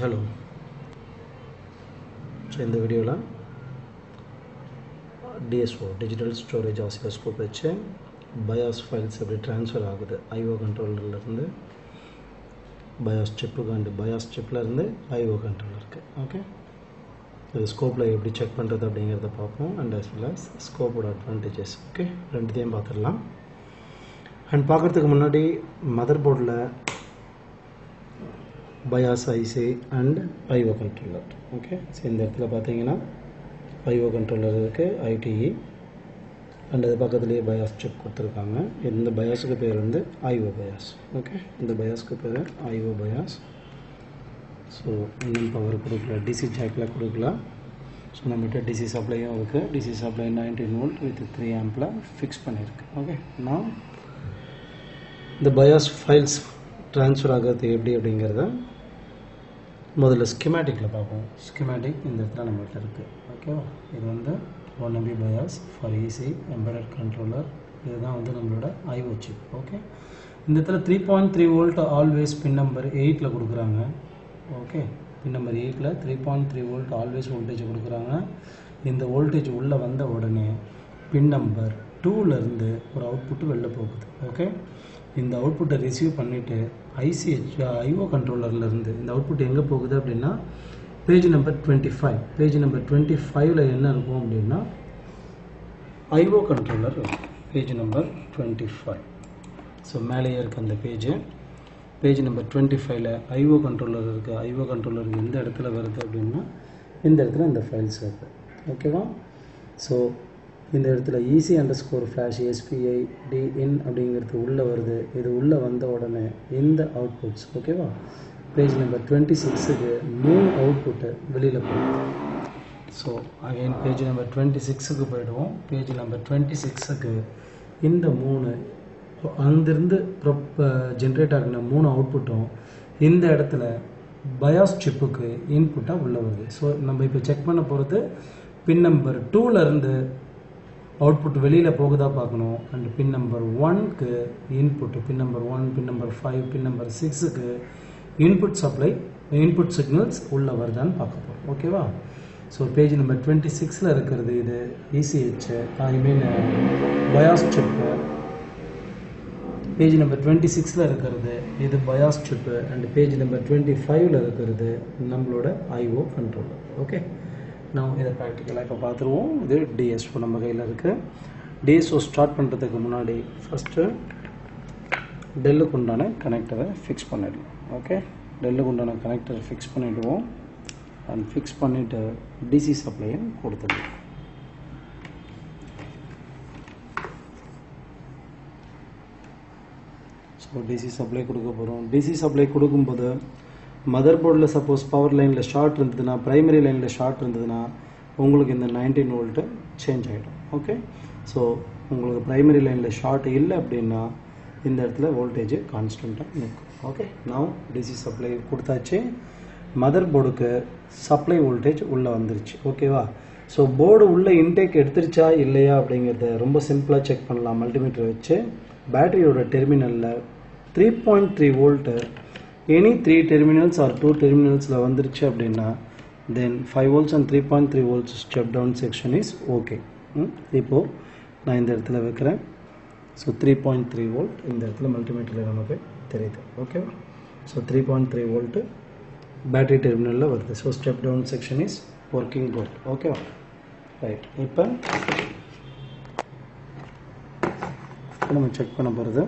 Hello so இந்த வீடியோவில் DSO digital storage oscilloscope வச்சு பயாஸ் ஃபைல்ஸ் எப்படி ட்ரான்ஸ்ஃபர் ஆகுது? ஐஓ கண்ட்ரோலர்லேருந்து பயாஸ் சிப்புக்கு அண்டு பயாஸ் சிப்லேருந்து ஐஓ கண்ட்ரோலருக்கு ஓகே இது ஸ்கோப்பில் எப்படி செக் பண்ணுறது அப்படிங்கிறத பார்ப்போம். அண்ட் அஸ் வெல் அஸ் ஸ்கோப்போட அட்வான்டேஜஸ் ஓகே ரெண்டுத்தையும் பார்த்துடலாம். அண்ட் பார்க்குறதுக்கு முன்னாடி மதர் போர்டில் BIOS IC and IO controller okay so இந்த இடத்துல பார்த்தீங்கன்னா ஐஓ கண்ட்ரோலர் இருக்குது ஐடிஇ அண்ட் அது பக்கத்துலேயே பயாஸ் செக் கொடுத்துருக்காங்க. இந்த பயாஸுக்கு பேர் வந்து ஐஓ பயாஸ் ஓகே இந்த பயாஸ்க்கு பேர் ஐஓ பயாஸ் ஸோ இன்னும் பவர் கொடுக்கல. டிசி ஜாக்கில் கொடுக்கல. ஸோ நம்மகிட்ட டிசி சப்ளையும் இருக்குது DC supply nineteen volt with three ஆம்பில் fix பண்ணியிருக்கு. ஓகே நான் இந்த பயாஸ் ஃபைல்ஸ் ட்ரான்ஸ்ஃபர் ஆகிறது எப்படி அப்படிங்கிறத முதல்ல ஸ்கிமேட்டிக்கில் பார்ப்போம். ஸ்கிமேட்டிக் இந்த இடத்துல நம்மகிட்ட இருக்குது ஓகேவா இது வந்து one MB BIOS for EC embedded controller இதுதான் வந்து நம்மளோட ஐஓ சிப் ஓகே இந்த இடத்துல three point three volt always pin number எயிட்டில் கொடுக்குறாங்க. ஓகே பின் நம்பர் எயிட்டில் three point three volt always voltage கொடுக்குறாங்க. இந்த வோல்டேஜ் உள்ளே வந்த உடனே பின் நம்பர் டூலேருந்து ஒரு அவுட்புட்டு வெளில போகுது. ஓகே இந்த அவுட்புட்டை ரிசீவ் பண்ணிவிட்டு ஐசிஹெச் ஐஓ கண்ட்ரோலர்லேருந்து இந்த அவுட்புட் எங்கே போகுது அப்படின்னா page number twenty five page number twenty ஃபைவ்ல என்ன இருக்கும் அப்படின்னா IO controller page number twenty five so மேலேயே இருக்குது அந்த பேஜு பேஜ் நம்பர் டுவெண்ட்டி ஃபைவ்ல ஐஓ கண்ட்ரோலர் இருக்குது ஐஓ கண்ட்ரோலர் எந்த இடத்துல வருது அப்படின்னா இந்த இடத்துல இந்த ஃபைல்ஸ் வருது. ஓகேவா ஸோ இந்த இடத்துல EC underscore flash SPI D in அப்படிங்கிறது உள்ளே வருது. இது உள்ளே வந்த உடனே இந்த அவுட்புட்ஸ் ஓகேவா பேஜ் நம்பர் டுவெண்ட்டி சிக்ஸுக்கு மூணு அவுட்புட்டு வெளியில் போகுது. So again page number twenty சிக்ஸுக்கு போயிடுவோம். பேஜ் நம்பர் டுவெண்ட்டி சிக்ஸுக்கு இந்த மூணு அங்கிருந்து ஜென்ரேட் ஆகின மூணு அவுட்புட்டும் இந்த இடத்துல பயாஸ் சிப்புக்கு இன்புட்டாக உள்ள வருது. ஸோ நம்ம இப்போ செக் பண்ண போகிறது பின் நம்பர் டூலேருந்து அவுட்புட் வெளியில் போகுதா பார்க்கணும். And pin number ஒன்க்கு input pin number one pin number five pin number சிக்ஸுக்கு இன்புட் சப்ளை இன்புட் சிக்னல்ஸ் உள்ளே வருதான்னு பார்க்க போகிறோம் ஓகேவா ஸோ பேஜ் நம்பர் டுவெண்ட்டி சிக்ஸில் இருக்கிறது இது ECH I mean BIOS chip page number twenty சிக்ஸில் இருக்கிறது இது BIOS chip and page number twenty ஃபைவ்ல இருக்கிறது நம்மளோட ஐஓ கண்ட்ரோலர் ஓகே நான் இதை ப்ராக்டிக்கலாக இப்போ பார்த்துருவோம். இது டிஎஸ்ஓ நம்ம கையில் இருக்குது டிஎஸ்ஓ ஸ்டார்ட் பண்ணுறதுக்கு முன்னாடி ஃபஸ்ட்டு டெல்லுக்கு உண்டான கனெக்டரை ஃபிக்ஸ் பண்ணிடலாம் ஓகே டெல்லுக்கு உண்டான கனெக்டரை ஃபிக்ஸ் பண்ணிவிடுவோம் அண்ட் ஃபிக்ஸ் பண்ணிவிட்டு டிசி சப்ளையை கொடுத்துடுவோம் ஸோ டிசி சப்ளை கொடுக்க போகிறோம் டிசி சப்ளை கொடுக்கும்போது மதர் போர்டில் சப்போஸ் பவர் லைனில் ஷார்ட் இருந்ததுன்னா ப்ரைமரி லைனில் ஷார்ட் இருந்ததுன்னா உங்களுக்கு இந்த நைன்டீன் வோல்ட்டு சேஞ்ச் ஆகிடும் ஓகே ஸோ உங்களுக்கு ப்ரைமரி லைனில் ஷார்ட் இல்லை அப்படின்னா இந்த இடத்துல வோல்டேஜ் கான்ஸ்டண்ட்டாக நிற்கும். ஓகே நான் டிசி சப்ளை கொடுத்தாச்சு. மதர் போர்டுக்கு சப்ளை வோல்டேஜ் உள்ளே வந்துருச்சு. ஓகேவா ஸோ போர்டு உள்ளே இன்டேக் எடுத்துருச்சா இல்லையா அப்படிங்கிறத ரொம்ப சிம்பிளாக செக் பண்ணலாம் மல்டிமீட்டர் வச்சு. பேட்டரியோட டெர்மினலில் three point three volt any three terminals or two டெர்மினல்ஸில் வந்துருச்சு அப்படின்னா then five volts and three point three volts step down section is okay இப்போது நான் இந்த இடத்துல வைக்கிறேன். So three point three volt இந்த இடத்துல மல்டிமீட்டரில் நமக்கு தெரியுது. ஓகேவா so three point three volt battery டெர்மினலில் வருது. So step down section is working good ஓகேவா ரைட் இப்போ நம்ம செக் பண்ண போகிறது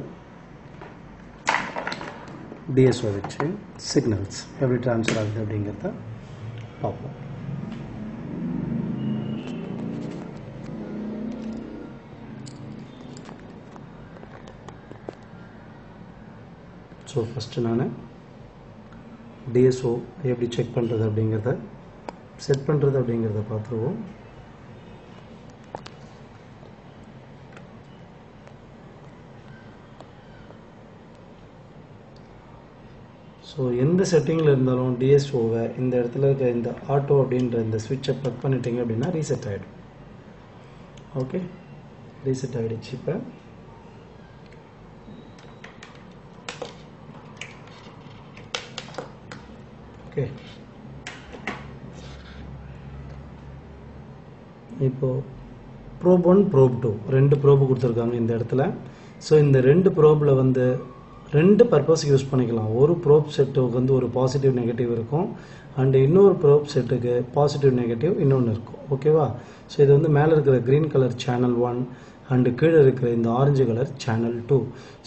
டிஎஸ்ஓ வச்சு சிக்னல்ஸ் எப்படி ட்ரான்ஸ்ஃபர் ஆகுது அப்படிங்கிறத பார்ப்போம் ஸோ ஃபஸ்ட்டு நான் டிஎஸ்ஓ எப்படி செக் பண்ணுறது அப்படிங்கிறத செட் பண்ணுறது அப்படிங்கிறத பார்த்துருவோம். ஸோ எந்த செட்டிங்கில் இருந்தாலும் டிஎஸ்ஓவை இந்த இடத்துல இருக்க இந்த ஆட்டோ அப்படின்ற இந்த சுவிட்சை ப்ளக் பண்ணிட்டீங்க அப்படின்னா ரீசெட் ஆகிடும் ஓகே ரீசெட் ஆகிடுச்சு இப்போ. ஓகே இப்போது ப்ரோப் ஒன் ப்ரோப் டூ ரெண்டு ப்ரோப் கொடுத்துருக்காங்க இந்த இடத்துல. ஸோ இந்த ரெண்டு ப்ரோப்பில் வந்து ரெண்டு பர்பஸ் யூஸ் பண்ணிக்கலாம். ஒரு ப்ரோப் செட்டுக்கு வந்து ஒரு பாசிட்டிவ் நெகட்டிவ் இருக்கும். அண்டு இன்னொரு ப்ரோப் செட்டுக்கு பாசிட்டிவ் நெகட்டிவ் இன்னொன்று இருக்கும். ஓகேவா ஸோ இது வந்து மேலே இருக்கிற green colour channel one and கீழே இருக்கிற இந்த orange colour channel two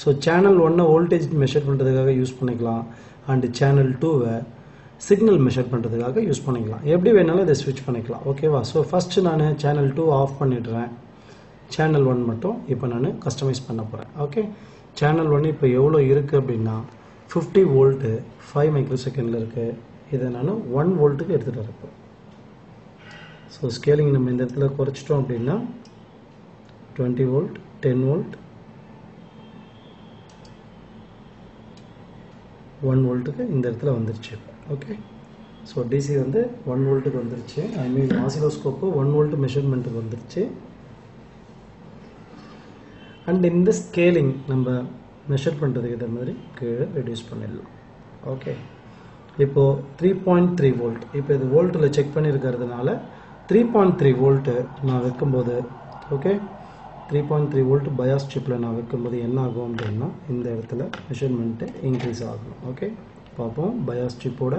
so channel ஒன்னை வோல்டேஜ் மெஷர் பண்ணுறதுக்காக யூஸ் பண்ணிக்கலாம். அண்டு சேனல் டூவை சிக்னல் மெஷர் பண்ணுறதுக்காக யூஸ் பண்ணிக்கலாம். எப்படி வேணாலும் இதை ஸ்விட்ச் பண்ணிக்கலாம். ஓகேவா ஸோ ஃபஸ்ட்டு நான் சேனல் டூ ஆஃப் பண்ணிடுறேன். சேனல் ஒன் மட்டும் இப்போ நான் கஸ்டமைஸ் பண்ண போகிறேன் ஓகே சேனல் ஒன்று இப்போ எவ்வளோ இருக்குது அப்படின்னா ஃபிஃப்டி வோல்ட்டு ஃபைவ் மைக்ரோ செகண்டில் இருக்குது இதை நான் ஒன் வோல்ட்டுக்கு எடுத்துகிட்டு வரப்போ ஸோ ஸ்கேலிங் நம்ம இந்த இடத்துல குறைச்சிட்டோம் அப்படின்னா twenty volt ten volt one வோல்ட்டுக்கு இந்த இடத்துல வந்துருச்சு. ஓகே ஸோ டிசி வந்து ஒன் வோல்ட்டுக்கு வந்துருச்சு. ஐ மீன் ஆசிலோஸ்கோப்பு ஒன் வோல்ட் மெஷர்மெண்ட்டுக்கு வந்துருச்சு. அண்ட் இந்த ஸ்கேலிங் நம்ம மெஷர் பண்ணுறதுக்கு ஏற்ற மாதிரி? கீழே ரெடியூஸ் பண்ணிடலாம். ஓகே இப்போது த்ரீ பாயிண்ட் த்ரீ வோல்ட் இப்போ இது வோல்ட்டில் செக் பண்ணியிருக்கிறதுனால த்ரீ பாயிண்ட் த்ரீ வோல்ட்டு நான் வைக்கும்போது okay three point three volt BIOS சிப்பில் நான் வைக்கும்போது என்ன ஆகும் அப்படின்னா இந்த இடத்துல மெஷர்மெண்ட்டு இன்க்ரீஸ் ஆகும். ஓகே பார்ப்போம். பயாஸ் சிப்போட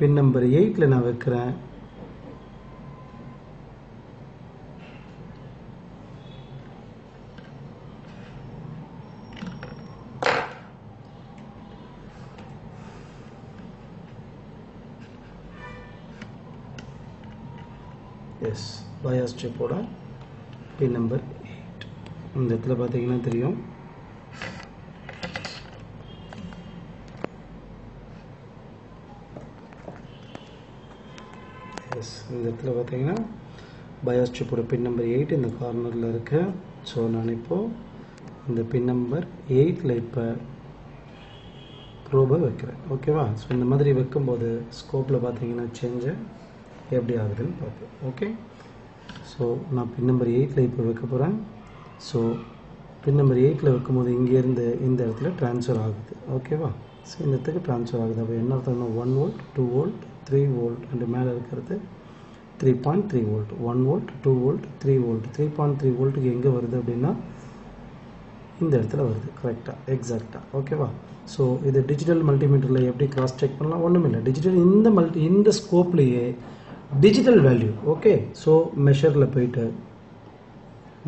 பின் நம்பர் எயிட்டில் நான் வைக்கிறேன். எஸ் பயாஸ் சிப்போட. பின் நம்பர் எயிட் இந்த இடத்துல பார்த்தீங்கன்னா தெரியும். எஸ் இந்த இடத்துல பார்த்தீங்கன்னா பயாஸ் சிப்போட பின் நம்பர் எயிட் இந்த கார்னரில் இருக்கு. ஸோ நான் இப்போது இந்த பின் நம்பர் எயிட்டில் இப்போ ப்ரோபை வைக்கிறேன். ஓகேவா ஸோ இந்த மாதிரி வைக்கும்போது ஸ்கோப்பில் பார்த்தீங்கன்னா செஞ்சேன் எப்படி ஆகுதுன்னு பார்ப்போம். ஓகே ஸோ நான் பின் நம்பர் எயிட்டில் இப்போ வைக்க போகிறேன் ஸோ பின் நம்பர் எயிட்டில் வைக்கும்போது இங்கேருந்து இந்த இடத்துல ட்ரான்ஸ்ஃபர் ஆகுது. ஓகேவா ஸோ இந்த இடத்துக்கு ட்ரான்ஸ்ஃபர் ஆகுது. அப்போ என்ன அர்த்தம் one volt two volt three volt and மேலே இருக்கிறது three point three volt one volt two volt three volt three point three வோல்ட்டுக்கு எங்கே வருது அப்படின்னா இந்த இடத்துல வருது. கரெக்டாக எக்ஸாக்டாக ஓகேவா ஸோ இது டிஜிட்டல் மல்டிமீட்டரில் எப்படி கிராஸ் செக் பண்ணலாம்? ஒன்றும் இல்லை டிஜிட்டல் இந்த மல்டி இந்த ஸ்கோப்லேயே டிஜிட்டல் வேல்யூ ஓகே ஸோ மெஷரில் போயிட்டு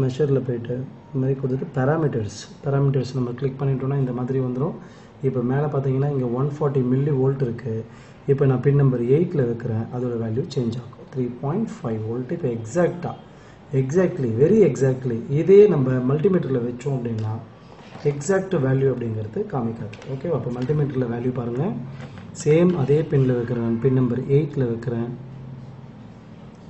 மெஷரில் போயிட்டு இந்த மாதிரி கொடுத்துட்டு பேராமீட்டர்ஸ் பேராமீட்டர்ஸ் நம்ம கிளிக் பண்ணிட்டோம்னா இந்த மாதிரி வந்துடும் இப்போ மேலே பார்த்தீங்கன்னா இங்கே ஒன் ஃபார்ட்டி மில்லி வோல்ட் இருக்குது இப்போ நான் பின் நம்பர் எயிட்டில் இருக்கிறேன் அதோட வேல்யூ சேஞ்ச் ஆகும். த்ரீ பாயிண்ட் ஃபைவ் வோல்ட் இப்போ எக்ஸாக்டாக எக்ஸாக்ட்லி வெரி எக்ஸாக்ட்லி இதே நம்ம மல்டிமீட்டரில் வச்சோம் அப்படின்னா எக்ஸாக்ட் வேல்யூ அப்படிங்கிறது காமிக்காது. ஓகே அப்போ மல்டிமீட்டரில் வேல்யூ பாருங்கள் சேம் அதே பின்னில் வைக்கிறேன். பின் நம்பர் எயிட்டில் வைக்கிறேன்.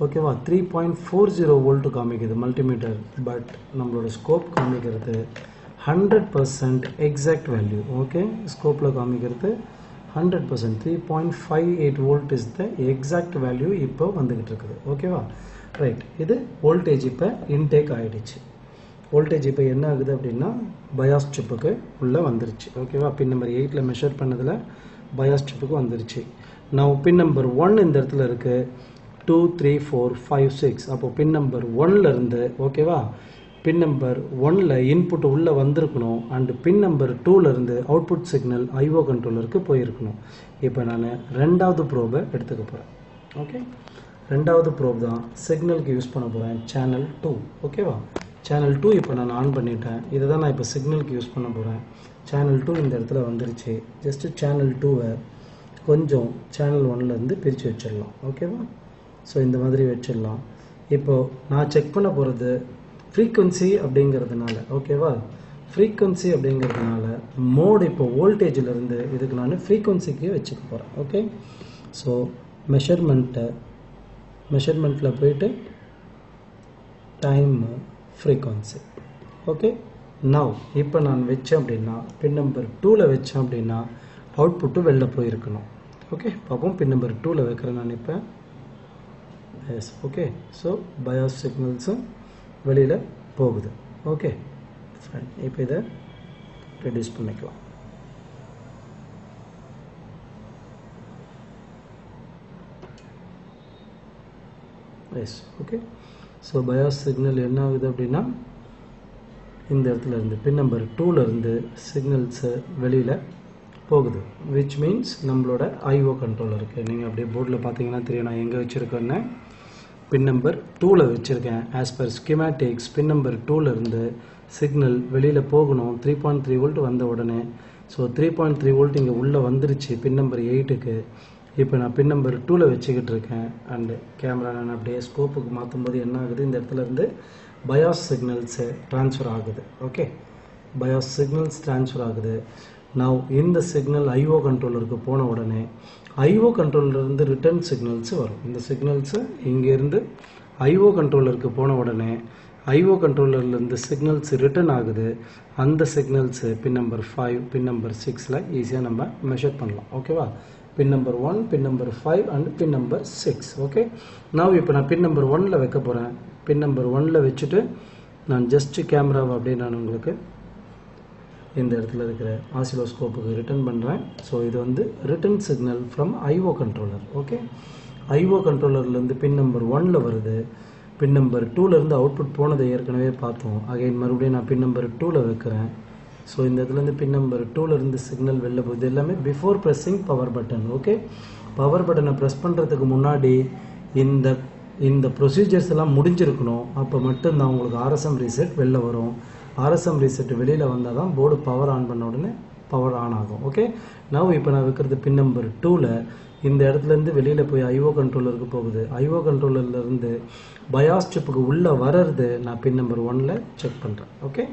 ஓகேவா? Three point four zero volt காமிக்குது மல்டிமீட்டர் பட் நம்மளோட ஸ்கோப் காமிக்கிறது hundred percent exact value okay ஸ்கோப்பில் காமிக்கிறது hundred percent three point five eight volt is the exact value இப்போ வந்துக்கிட்டு இருக்குது. ஓகேவா? ரைட் இது வோல்டேஜ் இப்போ இன்டேக் ஆகிடுச்சு வோல்டேஜ் இப்போ என்ன ஆகுது அப்படின்னா பயாஸ் சிப்புக்கு உள்ளே வந்துருச்சு. ஓகேவா? பின் நம்பர் எயிட்டில் மெஷர் பண்ணதில் பயாஸ் சிப்புக்கு வந்துருச்சு. நான் பின் நம்பர் ஒன் இந்த இடத்துல இருக்குது two three four five six அப்போ பின் நம்பர் ஒன்லேருந்து ஓகேவா பின் நம்பர் ஒன்ல இன்புட் உள்ளே வந்திருக்கணும். அண்டு பின் நம்பர் டூலேருந்து அவுட்புட் சிக்னல் ஐஓ கண்ட்ரோலருக்கு போயிருக்கணும். இப்போ நான் ரெண்டாவது ப்ரோபை எடுத்துக்க போகிறேன் ஓகே ரெண்டாவது ப்ரோப் தான் சிக்னலுக்கு யூஸ் பண்ண போகிறேன் சேனல் டூ ஓகேவா சேனல் டூ இப்போ நான் ஆன் பண்ணிட்டேன். இதை தான் நான் இப்போ சிக்னலுக்கு யூஸ் பண்ண போகிறேன் சேனல் டூ இந்த இடத்துல வந்துருச்சு. ஜஸ்ட்டு சேனல் டூவை கொஞ்சம் சேனல் ஒன்லேருந்து பிரித்து வச்சிடலாம். ஓகேவா ஸோ இந்த மாதிரி வச்சிடலாம். இப்போது நான் செக் பண்ண போகிறது ஃப்ரீக்குவன்சி அப்படிங்கிறதுனால ஓகேவா ஃப்ரீக்குவன்சி அப்படிங்கிறதுனால மோட் இப்போ வோல்டேஜிலிருந்து இதுக்கு நான் ஃப்ரீக்குவன்சிக்கு வச்சுக்க போகிறேன் ஓகே ஸோ மெஷர்மெண்ட்டை மெஷர்மெண்ட்டில் போயிட்டு டைம் ஃப்ரீக்குவன்சி ஓகே நவ் இப்போ நான் வச்சேன் அப்படின்னா பின் நம்பர் டூவில் வச்சேன் அப்படின்னா அவுட்புட்டு வெளில போயிருக்கணும் ஓகே பார்ப்போம் பின் நம்பர் டூவில் வைக்கிறேன் நான் இப்போ. எஸ் ஓகே ஸோ பயாஸ் சிக்னல்ஸும் வெளியில் போகுது. ஓகே ஃபைன் இப்போ இதை ரெடியூஸ் பண்ணிக்கலாம். Yes okay so BIOS signal என்ன ஆகுது அப்படின்னா இந்த இடத்துல இருந்து பின் நம்பர் டூலேருந்து சிக்னல்ஸு வெளியில் போகுது. விச் மீன்ஸ் நம்மளோட ஐஓ கண்ட்ரோல் இருக்குது நீங்கள் அப்படியே போர்டில் பார்த்தீங்கன்னா தெரியும் நான் எங்கே வச்சுருக்கேன்னு. பின் நம்பர் டூவில் வச்சுருக்கேன். As per schematics pin number டூவில் சிக்னல் வெளியில் போகணும். த்ரீ பாயிண்ட் த்ரீ வோல்ட் வந்த உடனே. So three point three volt இங்கே உள்ளே வந்துருச்சு பின் நம்பர் எயிட்டுக்கு இப்போ நான் பின் நம்பர் டூவில் வச்சுக்கிட்டு இருக்கேன். அண்டு கேமரா நான் அப்படியே ஸ்கோப்புக்கு மாற்றும் போது என்ன ஆகுது? இந்த இடத்துல இருந்து பயாஸ் சிக்னல்ஸு ட்ரான்ஸ்ஃபர் ஆகுது. ஓகே பயாஸ் சிக்னல்ஸ் ட்ரான்ஸ்ஃபர் ஆகுது. நான் இந்த சிக்னல் ஐஓ கண்ட்ரோலருக்கு போன உடனே ஐஓ கண்ட்ரோலருந்து ரிட்டர்ன் சிக்னல்ஸ் வரும். இந்த சிக்னல்ஸு இங்கேருந்து ஐஓ கண்ட்ரோலருக்கு போன உடனே ஐஓ கண்ட்ரோலர்லேருந்து சிக்னல்ஸ் ரிட்டர்ன் ஆகுது. அந்த signals pin number five pin number சிக்ஸில் ஈஸியாக நம்ம மெஷர் பண்ணலாம். ஓகேவா pin number one pin number five and pin number six okay நான் இப்போ நான் பின் நம்பர் ஒனில் வைக்க போகிறேன் பின் நம்பர் ஒனில் வச்சுட்டு நான் ஜஸ்ட்டு கேமராவை அப்படியே நான் உங்களுக்கு இந்த இடத்துல இருக்கிற ஆசிலோஸ்கோப்புக்கு ரிட்டர்ன் பண்ணுறேன் ஸோ இது வந்து return signal from IO controller okay IO கண்ட்ரோலர்லேருந்து pin number ஒனில் வருது. பின் நம்பர் டூலேருந்து அவுட்புட் போனதை ஏற்கனவே பார்த்தோம். அகைன் மறுபடியும் நான் பின் நம்பர் டூவில் வைக்கிறேன். ஸோ இந்த இதுலேருந்து பின் நம்பர் டூலேருந்து சிக்னல் வெளில போகுது. எல்லாமே before pressing power button okay power பட்டனை ப்ரெஸ் பண்ணுறதுக்கு முன்னாடி இந்த இந்த ப்ரொசீஜர்ஸ் எல்லாம் முடிஞ்சிருக்கணும். அப்போ மட்டும்தான் உங்களுக்கு ஆர்எஸ்எம் ரீசெட் வெளில வரும். ஆர்எஸ்எம் ரீசெட் வெளியில் வந்தால் தான் போர்டு பவர் ஆன் பண்ண உடனே பவர் ஆன் ஆகும். ஓகே நான் இப்போ நான் வைக்கிறது பின் நம்பர் டூவில் இந்த இடத்துலேருந்து வெளியில் போய் ஐஓ கண்ட்ரோலருக்கு போகுது. ஐஓ கண்ட்ரோலர்லேருந்து பயாஸ் சிப்புக்கு உள்ளே வர்றது நான் பின் நம்பர் ஒனில் செக் பண்ணுறேன் ஓகே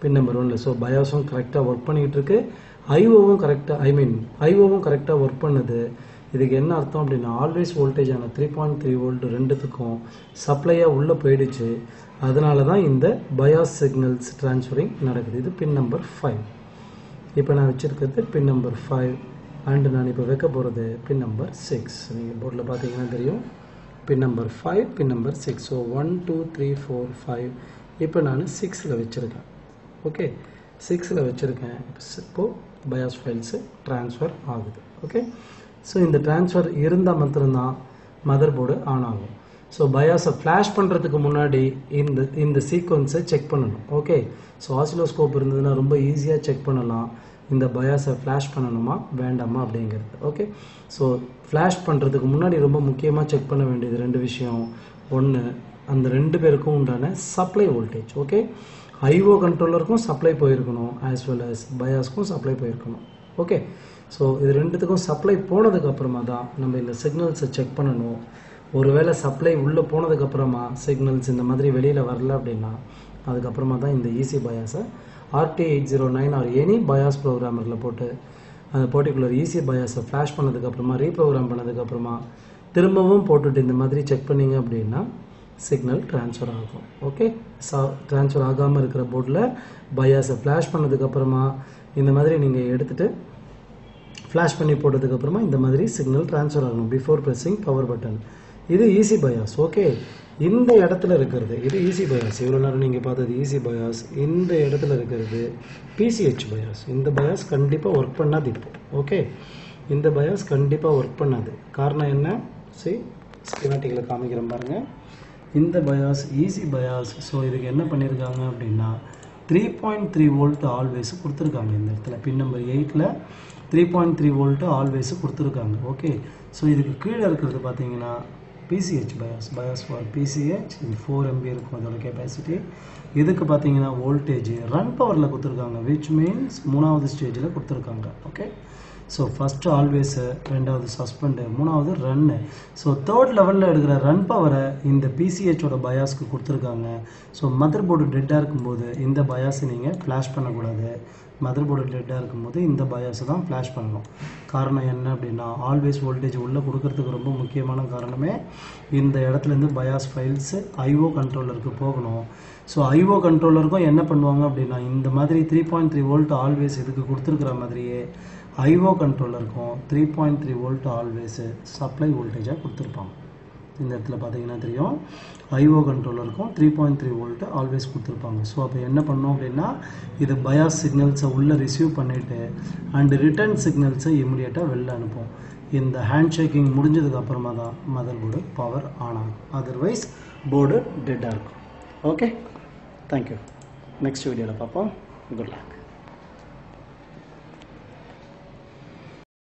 பின் நம்பர் ஒன்ல ஸோ பயாஸும் கரெக்டாக ஒர்க் பண்ணிகிட்டு இருக்கு. ஐஓவும் கரெக்டாக ஐ மீன் ஐஓவும் கரெக்டாக ஒர்க் பண்ணுது. இதுக்கு என்ன அர்த்தம் அப்படின்னா ஆல்வேஸ் வோல்டேஜான ஆன த்ரீ பாயிண்ட் த்ரீ வோல்ட் ரெண்டுத்துக்கும் சப்ளையாக உள்ளே போயிடுச்சு. அதனால தான் இந்த பயாஸ் சிக்னல்ஸ் ட்ரான்ஸ்ஃபரிங் நடக்குது. இது பின் நம்பர் ஃபைவ் இப்போ நான் வச்சுருக்கிறது பின் நம்பர் ஃபைவ் அண்டு நான் இப்போ வைக்க போகிறது பின் நம்பர் சிக்ஸ் நீங்கள் போர்டில் பார்த்தீங்கன்னா தெரியும். Pin number five pin number six so one two three four five இப்போ நான் சிக்ஸில் வச்சுருக்கேன். ஓகே சிக்ஸில் வச்சுருக்கேன். இப்போது பயாஸ் ஃபைல்ஸு ட்ரான்ஸ்ஃபர் ஆகுது. ஓகே ஸோ இந்த ட்ரான்ஸ்ஃபர் இருந்தால் மாத்திரம்தான் மதர் போர்டு ஆன் ஆகும் ஸோ பயாஸை ஃப்ளாஷ் பண்ணுறதுக்கு முன்னாடி இந்த இந்த சீக்வன்ஸை செக் பண்ணணும். ஓகே ஸோ ஆசிலோஸ்கோப் இருந்ததுன்னா ரொம்ப ஈஸியாக செக் பண்ணலாம். இந்த பயாஸை ஃப்ளாஷ் பண்ணணுமா வேண்டாமா அப்படிங்கிறது. ஓகே ஸோ ஃப்ளாஷ் பண்ணுறதுக்கு முன்னாடி ரொம்ப முக்கியமாக செக் பண்ண வேண்டியது ரெண்டு விஷயம். ஒன்று அந்த ரெண்டு பேருக்கும் உண்டான சப்ளை வோல்டேஜ் ஓகே ஐஓ கண்ட்ரோலருக்கும் சப்ளை போயிருக்கணும் ஆஸ் வெல் அஸ் பயாஸ்க்கும் சப்ளை போயிருக்கணும். ஓகே ஸோ இது ரெண்டுத்துக்கும் சப்ளை போனதுக்கு அப்புறமா தான் நம்ம இந்த சிக்னல்ஸை செக் பண்ணணும். ஒருவேளை சப்ளை உள்ளே போனதுக்கப்புறமா சிக்னல்ஸ் இந்த மாதிரி வெளியில் வரல அப்படின்னா அதுக்கப்புறமா தான் இந்த EC பயாஸை RT eight zero nine or any BIOS ப்ரோக்ராமரில் போட்டு அந்த பர்டிகுலர் ஈஸி பயாஸை ஃப்ளாஷ் பண்ணதுக்கப்புறமா ரீப்ரோக்ராம் பண்ணதுக்கப்புறமா திரும்பவும் போட்டுட்டு இந்த மாதிரி செக் பண்ணீங்க அப்படின்னா சிக்னல் ட்ரான்ஸ்ஃபர் ஆகும். ஓகே சா ட்ரான்ஸ்ஃபர் ஆகாமல் இருக்கிற போர்டில் பயாஸை ஃப்ளாஷ் பண்ணதுக்கப்புறமா இந்த மாதிரி நீங்கள் எடுத்துகிட்டு ஃப்ளாஷ் பண்ணி போட்டதுக்கப்புறமா இந்த மாதிரி சிக்னல் ட்ரான்ஸ்ஃபர் ஆகணும் பிஃபோர் ப்ரெஸ்ஸிங் பவர் பட்டன் இது ஈஸி பயாஸ் ஓகே இந்த இடத்துல இருக்கிறது இது ஈஸி பயாஸ் இவ்வளோ நேரம் நீங்கள் பார்த்தது ஈஸி பயாஸ் இந்த இடத்துல இருக்கிறது பிசிஹெச் பயாஸ் இந்த பயாஸ் கண்டிப்பாக ஒர்க் பண்ணாது இப்போ ஓகே இந்த பயாஸ் கண்டிப்பாக ஒர்க் பண்ணாது. காரணம் என்ன? சரி ஸ்கிமேட்டிக்கில் காமிக்கிற பாருங்க. இந்த பயாஸ் ஈஸி பயாஸ் ஸோ இதுக்கு என்ன பண்ணியிருக்காங்க அப்படின்னா three point three volt always கொடுத்துருக்காங்க இந்த இடத்துல. பின் நம்பர் எயிட்டில் three point three volt always கொடுத்துருக்காங்க. ஓகே ஸோ இதுக்கு கீழே இருக்கிறது பார்த்தீங்கன்னா PCH BIOS BIOS for PCH இது ஃபோர் எம்பி இருக்கும் அதோட கெப்பாசிட்டி இதுக்கு பார்த்தீங்கன்னா வோல்டேஜ் ரன் பவரில் கொடுத்துருக்காங்க விச் மீன்ஸ் மூணாவது ஸ்டேஜில் கொடுத்துருக்காங்க. ஓகே ஸோ ஃபஸ்ட்டு ஆல்வேஸு ரெண்டாவது சஸ்பெண்டு மூணாவது ரன்னு ஸோ தேர்ட் லெவலில் எடுக்கிற ரன் பவரை இந்த பிசிஹெச்சோட பயாஸ்க்கு கொடுத்துருக்காங்க. ஸோ மதர் போர்டு டெட்டாக இருக்கும்போது இந்த பயாஸை நீங்கள் ஃப்ளாஷ் பண்ணக்கூடாது. மதர் போர்டு டெட்டாக இருக்கும்போது இந்த பயாஸை தான் ஃப்ளாஷ் பண்ணணும். காரணம் என்ன அப்படின்னா ஆல்வேஸ் வோல்டேஜ் உள்ளே கொடுக்கறதுக்கு ரொம்ப முக்கியமான காரணமே இந்த இடத்துலேருந்து பயாஸ் ஃபைல்ஸு ஐஓ கண்ட்ரோலருக்கு போகணும். ஸோ ஐஓ கண்ட்ரோலருக்கும் என்ன பண்ணுவாங்க அப்படின்னா இந்த மாதிரி three point three volt always இதுக்கு கொடுத்துருக்குற மாதிரியே IO கண்ட்ரோலருக்கும் three point three volt always supply வோல்டேஜாக கொடுத்துருப்பாங்க. இந்த இடத்துல பார்த்தீங்கன்னா தெரியும். IO கண்ட்ரோலருக்கும் three point three volt always கொடுத்துருப்பாங்க. ஸோ அப்போ என்ன பண்ணோம் அப்படின்னா இது பயாஸ் சிக்னல்ஸை உள்ளே ரிசீவ் பண்ணிவிட்டு அண்டு ரிட்டர்ன் சிக்னல்ஸை இமிடியேட்டாக வெளில அனுப்பும். இந்த ஹேண்ட் ஷேக்கிங் முடிஞ்சதுக்கு அப்புறமா தான் மதர் போர்டு பவர் ஆன் ஆகும். அதர்வைஸ் போர்டு டெட்டாக இருக்கும். ஓகே தேங்க்யூ நெக்ஸ்ட் வீடியோவில் பார்ப்போம். Good luck